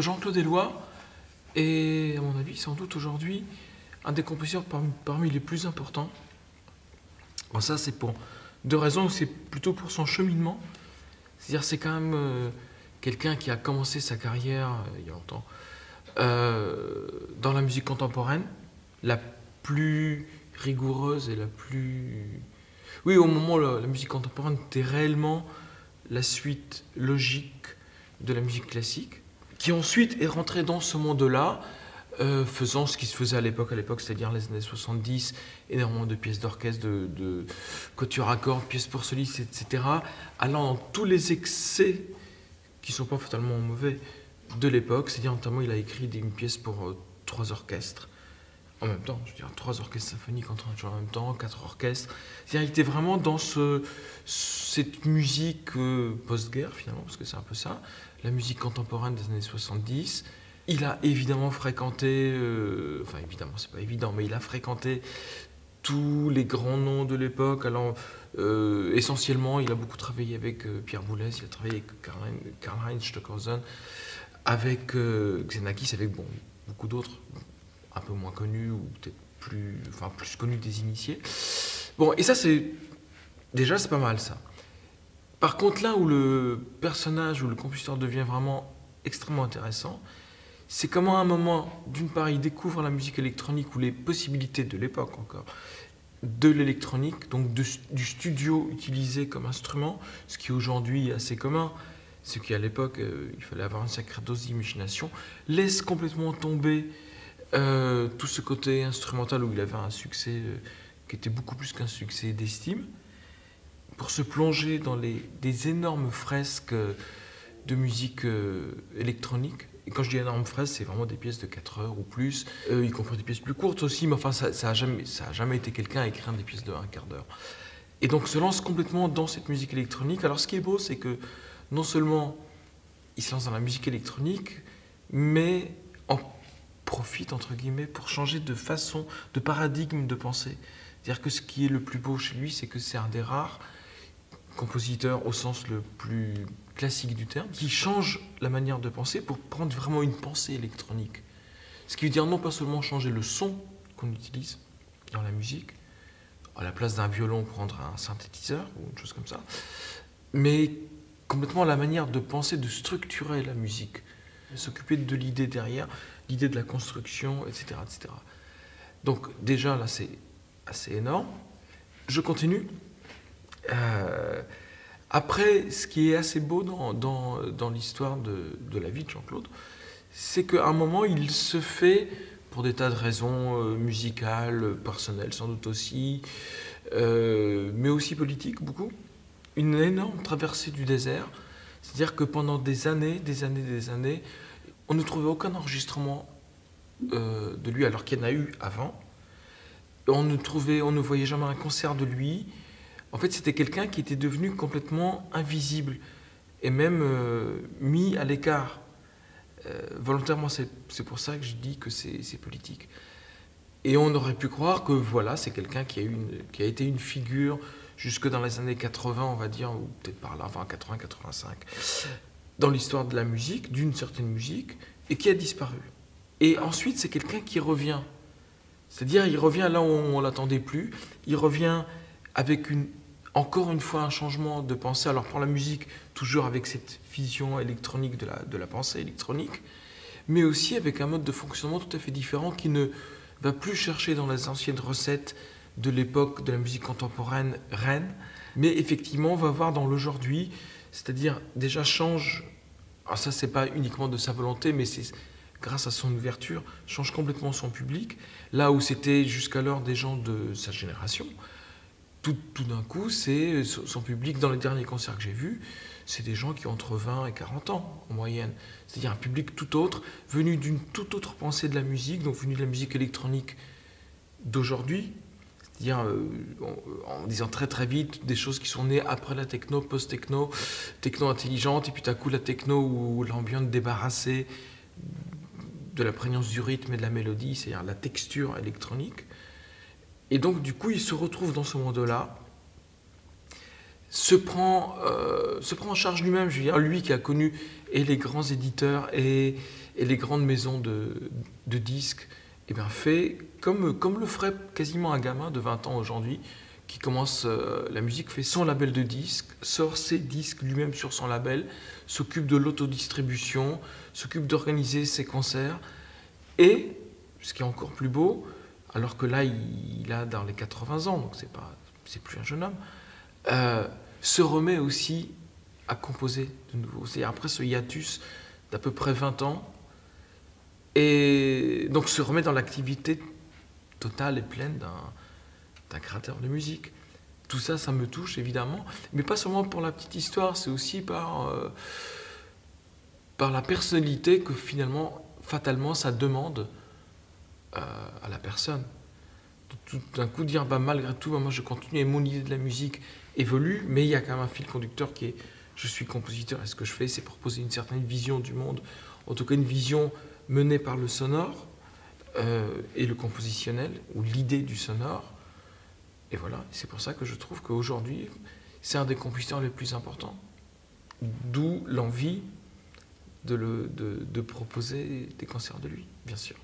Jean-Claude Éloi est, à mon avis, sans doute aujourd'hui un des compositeurs parmi, les plus importants. Bon, ça, c'est pour deux raisons. C'est plutôt pour son cheminement. C'est-à-dire, c'est quand même euh, quelqu'un qui a commencé sa carrière euh, il y a longtemps euh, dans la musique contemporaine, la plus rigoureuse et la plus. Oui, au moment où la musique contemporaine était réellement la suite logique de la musique classique qui ensuite est rentré dans ce monde-là, euh, faisant ce qui se faisait à l'époque, à l'époque, c'est-à-dire les années 70, énormément de pièces d'orchestre, de, de couture à cordes, pièces pour solistes, etc., allant dans tous les excès qui ne sont pas fatalement mauvais de l'époque, c'est-à-dire notamment il a écrit une pièce pour euh, trois orchestres en même temps, je veux dire trois orchestres symphoniques en train de jouer en même temps, quatre orchestres. C'est-à-dire il était vraiment dans ce, cette musique euh, post-guerre finalement, parce que c'est un peu ça, la musique contemporaine des années 70. Il a évidemment fréquenté, euh, enfin évidemment c'est pas évident, mais il a fréquenté tous les grands noms de l'époque. Alors euh, essentiellement, il a beaucoup travaillé avec Pierre Boulez, il a travaillé avec Karl-Heinz Stockhausen, avec Xenakis, avec bon, beaucoup d'autres, un peu moins connus ou peut-être plus, enfin, plus connus des initiés. Bon, et ça c'est déjà c'est pas mal ça. Par contre, là où le personnage ou le compositeur devient vraiment extrêmement intéressant, c'est comment à un moment, d'une part, il découvre la musique électronique ou les possibilités de l'époque encore de l'électronique, donc du studio utilisé comme instrument, ce qui aujourd'hui est assez commun, ce qui à l'époque, euh, il fallait avoir une sacrée dose d'imagination, laisse complètement tomber euh, tout ce côté instrumental où il avait un succès euh, qui était beaucoup plus qu'un succès d'estime pour se plonger dans des énormes fresques de musique euh, électronique. Et quand je dis énormes fresques, c'est vraiment des pièces de 4 heures ou plus, euh, y compris des pièces plus courtes aussi, mais enfin, ça n'a jamais, jamais été quelqu'un à écrire des pièces de un quart d'heure. Et donc se lance complètement dans cette musique électronique. Alors ce qui est beau, c'est que non seulement il se lance dans la musique électronique, mais en profite, entre guillemets, pour changer de façon, de paradigme de pensée. C'est-à-dire que ce qui est le plus beau chez lui, c'est que c'est un des rares compositeur au sens le plus classique du terme, qui change la manière de penser pour prendre vraiment une pensée électronique. Ce qui veut dire non pas seulement changer le son qu'on utilise dans la musique, à la place d'un violon prendre un synthétiseur ou une chose comme ça, mais complètement la manière de penser, de structurer la musique, s'occuper de l'idée derrière, l'idée de la construction, etc., etc. Donc déjà là c'est assez énorme. Je continue. Euh, après, ce qui est assez beau dans, dans, dans l'histoire de, de, la vie de Jean-Claude, c'est qu'à un moment, il se fait, pour des tas de raisons euh, musicales, personnelles sans doute aussi, euh, mais aussi politiques beaucoup, une énorme traversée du désert. C'est-à-dire que pendant des années, des années, des années, on ne trouvait aucun enregistrement de lui, alors qu'il y en a eu avant. On ne, trouvait, on ne voyait jamais un concert de lui. En fait, c'était quelqu'un qui était devenu complètement invisible et même euh, mis à l'écart. Euh, volontairement, c'est pour ça que je dis que c'est politique. Et on aurait pu croire que voilà, c'est quelqu'un qui a été une figure jusque dans les années 80, on va dire, ou peut-être par là, enfin 80-85, dans l'histoire de la musique, d'une certaine musique, et qui a disparu. Et ensuite, c'est quelqu'un qui revient. C'est-à-dire, il revient là où on ne l'attendait plus, il revient avec une encore une fois un changement de pensée. Alors pour la musique, toujours avec cette vision électronique de la, de la pensée électronique, mais aussi avec un mode de fonctionnement tout à fait différent qui ne va plus chercher dans les anciennes recettes de l'époque de la musique contemporaine reine, mais effectivement va voir dans l'aujourd'hui, c'est-à-dire déjà change, alors ça c'est pas uniquement de sa volonté, mais c'est grâce à son ouverture, change complètement son public, là où c'était jusqu'alors des gens de sa génération, tout, d'un coup, c'est son public, dans les derniers concerts que j'ai vus, c'est des gens qui ont entre 20 et 40 ans en moyenne. C'est-à-dire un public tout autre, venu d'une toute autre pensée de la musique, donc venu de la musique électronique d'aujourd'hui, c'est-à-dire euh, en, disant très très vite des choses qui sont nées après la techno, post-techno, techno intelligente, et puis à coup la techno ou l'ambiance débarrassée de la prégnance du rythme et de la mélodie, c'est-à-dire la texture électronique. Et donc, du coup, il se retrouve dans ce monde-là, se prend, euh, se prend en charge lui-même, je veux dire, lui qui a connu et les grands éditeurs et, et les grandes maisons de, de disques, eh bien, fait comme, comme le ferait quasiment un gamin de 20 ans aujourd'hui, qui commence euh, la musique, fait son label de disques, sort ses disques lui-même sur son label, s'occupe de l'autodistribution, s'occupe d'organiser ses concerts, et, ce qui est encore plus beau, alors que là, il, a dans les 80 ans, donc c'est pas, c'est plus un jeune homme, euh, se remet aussi à composer de nouveau. C'est après ce hiatus d'à peu près 20 ans, donc se remet dans l'activité totale et pleine d'un créateur de musique. Tout ça, ça me touche évidemment, mais pas seulement pour la petite histoire, c'est aussi par, euh, par la personnalité que finalement, fatalement, ça demande euh, à la personne. Tout d'un coup, dire bah, malgré tout, moi je continue et mon idée de la musique évolue, mais il y a quand même un fil conducteur qui est je suis compositeur et ce que je fais, c'est proposer une certaine vision du monde, en tout cas une vision menée par le sonore euh, et le compositionnel, ou l'idée du sonore. Et voilà, c'est pour ça que je trouve qu'aujourd'hui, c'est un des compositeurs les plus importants. D'où l'envie de, de proposer des concerts de lui, bien sûr.